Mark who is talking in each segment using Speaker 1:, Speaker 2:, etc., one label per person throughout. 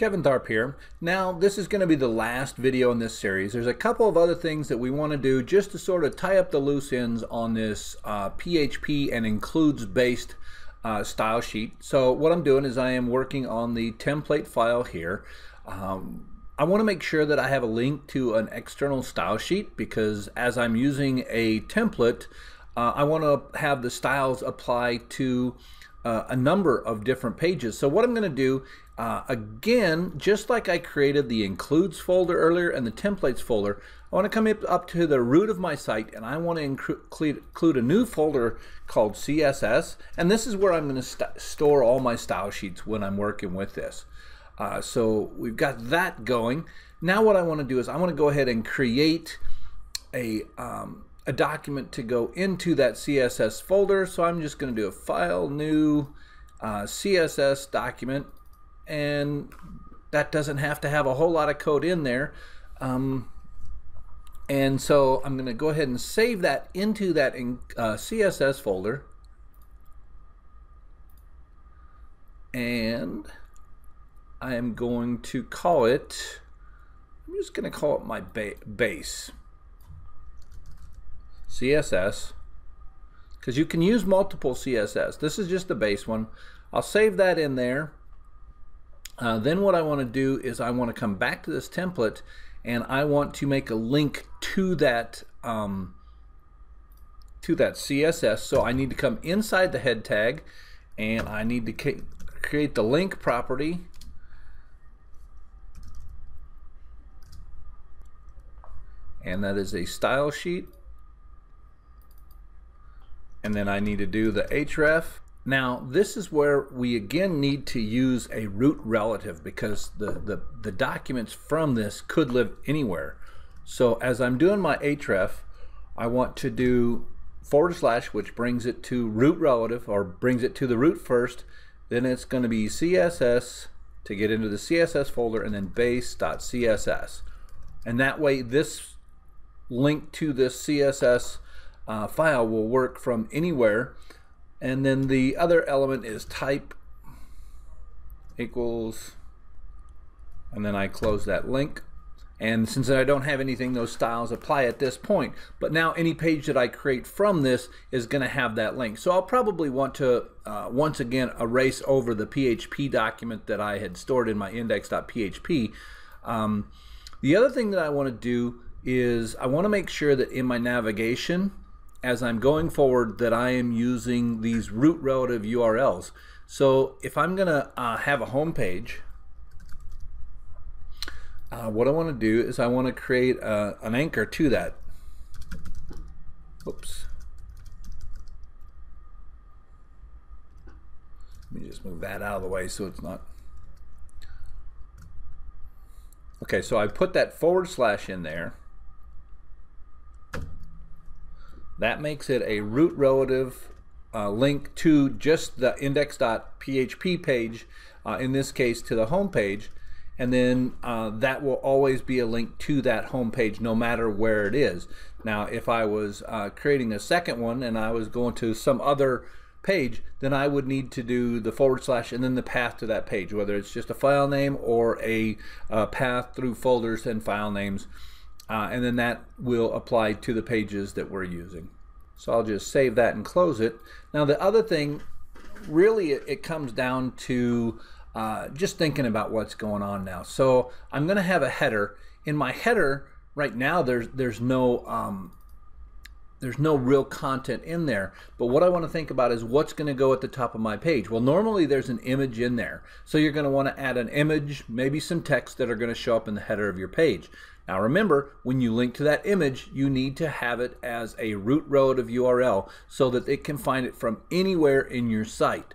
Speaker 1: Kevin Tharp here. Now, this is going to be the last video in this series. There's a couple of other things that we want to do just to sort of tie up the loose ends on this uh, PHP and includes based uh, style sheet. So what I'm doing is I am working on the template file here. Um, I want to make sure that I have a link to an external style sheet because as I'm using a template, uh, I want to have the styles apply to uh, a number of different pages. So what I'm going to do, uh, again, just like I created the includes folder earlier and the templates folder, I want to come up, to the root of my site and I want to include, include a new folder called CSS. And this is where I'm going to store all my style sheets when I'm working with this. Uh, so we've got that going. Now what I want to do is I want to go ahead and create a um, a document to go into that CSS folder. So I'm just going to do a file, new uh, CSS document, and that doesn't have to have a whole lot of code in there. Um, and so I'm going to go ahead and save that into that in, uh, CSS folder. And I am going to call it, I'm just going to call it my ba base. CSS because you can use multiple CSS. This is just the base one. I'll save that in there. Uh, then what I want to do is I want to come back to this template and I want to make a link to that um, to that CSS. So I need to come inside the head tag and I need to create the link property and that is a style sheet and then I need to do the href. Now this is where we again need to use a root relative because the, the, the documents from this could live anywhere. So as I'm doing my href, I want to do forward slash, which brings it to root relative or brings it to the root first. Then it's going to be CSS to get into the CSS folder and then base.css. And that way this link to this CSS uh, file will work from anywhere. And then the other element is type equals, and then I close that link. And since I don't have anything, those styles apply at this point. But now any page that I create from this is going to have that link. So I'll probably want to, uh, once again, erase over the PHP document that I had stored in my index.php. Um, the other thing that I want to do is I want to make sure that in my navigation, as I'm going forward that I am using these root relative URLs. So if I'm going to uh, have a home page, uh, what I want to do is I want to create a, uh, an anchor to that. Oops. Let me just move that out of the way so it's not. Okay, so I put that forward slash in there. That makes it a root relative uh, link to just the index.php page, uh, in this case to the home page, and then uh, that will always be a link to that home page no matter where it is. Now if I was uh, creating a second one and I was going to some other page, then I would need to do the forward slash and then the path to that page, whether it's just a file name or a uh, path through folders and file names uh, and then that will apply to the pages that we're using. So I'll just save that and close it. Now the other thing, really it, it comes down to uh, just thinking about what's going on now. So I'm going to have a header. In my header right now, there's there's no um, there's no real content in there. But what I want to think about is what's going to go at the top of my page. Well, normally there's an image in there. So you're going to want to add an image, maybe some text that are going to show up in the header of your page. Now remember, when you link to that image, you need to have it as a root relative URL so that it can find it from anywhere in your site.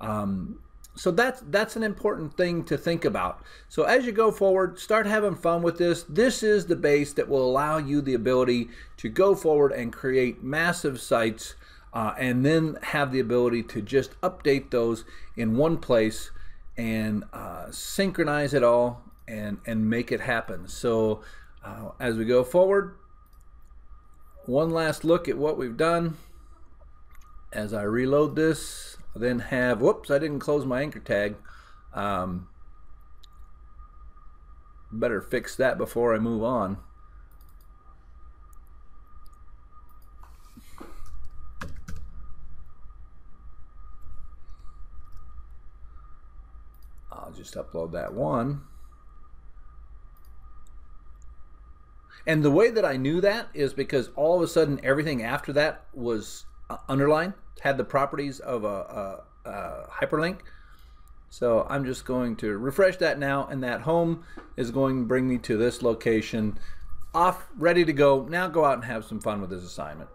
Speaker 1: Um, so that's that's an important thing to think about. So as you go forward, start having fun with this. This is the base that will allow you the ability to go forward and create massive sites uh, and then have the ability to just update those in one place and uh, synchronize it all and and make it happen. So uh, as we go forward, one last look at what we've done. As I reload this, I then have, whoops, I didn't close my anchor tag. Um, better fix that before I move on. I'll just upload that one. And the way that I knew that is because all of a sudden everything after that was uh, underlined, had the properties of a, a, a hyperlink. So I'm just going to refresh that now, and that home is going to bring me to this location. Off, ready to go. Now go out and have some fun with this assignment.